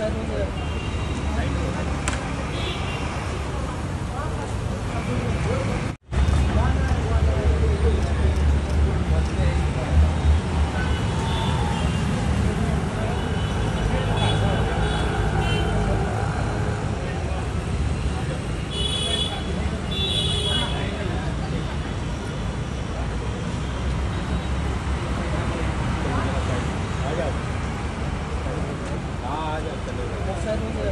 车是车都是